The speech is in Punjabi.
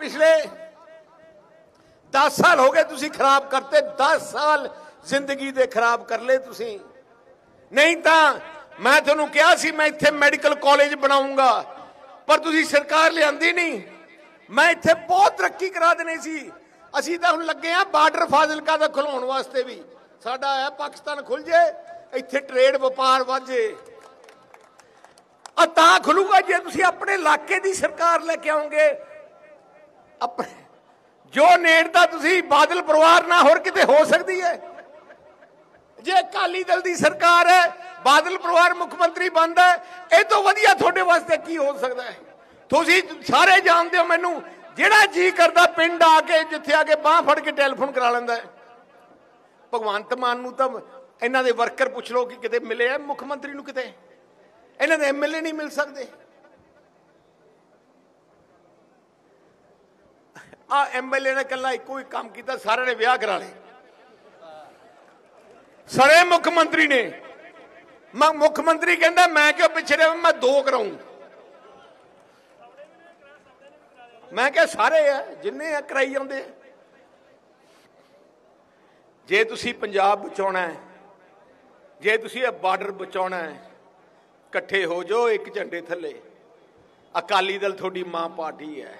ਪਿਛਲੇ 10 ਸਾਲ ਹੋ ਗਏ ਤੁਸੀਂ ਖਰਾਬ ਕਰਤੇ 10 ਸਾਲ ਜ਼ਿੰਦਗੀ ਦੇ ਖਰਾਬ ਕਰ ਲਏ ਤੁਸੀਂ। ਨਹੀਂ ਤਾਂ ਮੈਂ ਤੁਹਾਨੂੰ ਕਿਹਾ ਸੀ, ਮੈਂ ਇੱਥੇ ਮੈਡੀਕਲ ਕਾਲਜ ਬਣਾਉਂਗਾ, ਪਰ ਤੁਸੀਂ ਸਰਕਾਰ ਲਿਆਂਦੀ ਨਹੀਂ। ਮੈਂ ਇੱਥੇ ਬਹੁਤ ਤਰੱਕੀ ਕਰਾ ਦੇਣੀ ਸੀ। ਅਸੀਂ ਤਾਂ ਹੁਣ ਲੱਗੇ ਆ ਬਾਰਡਰ ਫਾਜ਼ਿਲਕਾ ਦਾ ਖੁਲਾਉਣ ਵਾਸਤੇ ਵੀ। ਸਾਡਾ ਹੈ ਪਾਕਿਸਤਾਨ ਖੁੱਲ ਜੇ, ਇੱਥੇ ਟ੍ਰੇਡ ਵਪਾਰ ਵੱਧ ਜੇ। ਆ ਤਾਂ ਖੁੱਲੂਗਾ ਜੇ ਤੁਸੀਂ ਆਪਣੇ ਇਲਾਕੇ ਦੀ ਸਰਕਾਰ ਲੈ ਕੇ ਆਉਂਗੇ ਜੋ ਨੇੜਤਾ ਤੁਸੀਂ ਬਾਦਲ ਪਰਿਵਾਰ ਨਾਲ ਹੋਰ ਕਿਤੇ ਹੋ ਸਕਦੀ ਹੈ? ਜੇ ਅਕਾਲੀ ਦਲ ਦੀ ਸਰਕਾਰ ਹੈ, ਬਾਦਲ ਪਰਿਵਾਰ ਮੁੱਖ ਮੰਤਰੀ ਬਣਦਾ ਇਹ ਤੋਂ ਵਧੀਆ ਤੁਹਾਡੇ ਵਾਸਤੇ ਕੀ ਹੋ ਸਕਦਾ ਹੈ? ਤੁਸੀਂ ਸਾਰੇ ਜਾਣਦੇ ਹੋ ਮੈਨੂੰ, ਜਿਹੜਾ ਜੀ ਕਰਦਾ ਪਿੰਡ ਆ ਕੇ ਜਿੱਥੇ ਆ ਕੇ ਬਾਹ ਫੜ ਕੇ ਟੈਲੀਫੋਨ ਕਰਾ ਲੈਂਦਾ ਭਗਵੰਤ ਮਾਨ ਨੂੰ ਤਾਂ ਇਹਨਾਂ ਦੇ ਵਰਕਰ ਪੁੱਛ ਲਓ ਕਿ ਕਿਤੇ ਮਿਲੇ ਆ ਮੁੱਖ ਮੰਤਰੀ ਨੂੰ ਕਿਤੇ? ਇਹਨਾਂ ਦੇ ਐਮਐਲਏ ਨਹੀਂ ਮਿਲ ਸਕਦੇ। ਆ ਐਮਐਲਏ ਨੇ ਕੱਲਾ ਇੱਕੋ ਹੀ ਕੰਮ ਕੀਤਾ, ਸਾਰਿਆਂ ਨੇ ਵਿਆਹ ਕਰਾ ਲਏ। ਸਾਰੇ ਮੁੱਖ ਮੰਤਰੀ ਨੇ। ਮੈਂ ਮੁੱਖ ਮੰਤਰੀ ਕਹਿੰਦਾ, ਮੈਂ ਕਿਉਂ ਪਿੱਛੇ ਰਿਹਾ? ਮੈਂ ਦੋ ਕਰਾਉਂ ਮੈਂ ਕਿਹਾ, ਸਾਰੇ ਆ, ਜਿੰਨੇ ਆ ਕਰਾਈ ਜਾਂਦੇ ਜੇ ਤੁਸੀਂ ਪੰਜਾਬ ਬਚਾਉਣਾ ਹੈ, ਜੇ ਤੁਸੀਂ ਇਹ ਬਾਰਡਰ ਬਚਾਉਣਾ ਹੈ, ਇਕੱਠੇ ਹੋ ਜਾਓ ਇੱਕ ਝੰਡੇ ਥੱਲੇ। ਅਕਾਲੀ ਦਲ ਤੁਹਾਡੀ ਮਾਂ ਪਾਰਟੀ ਹੈ।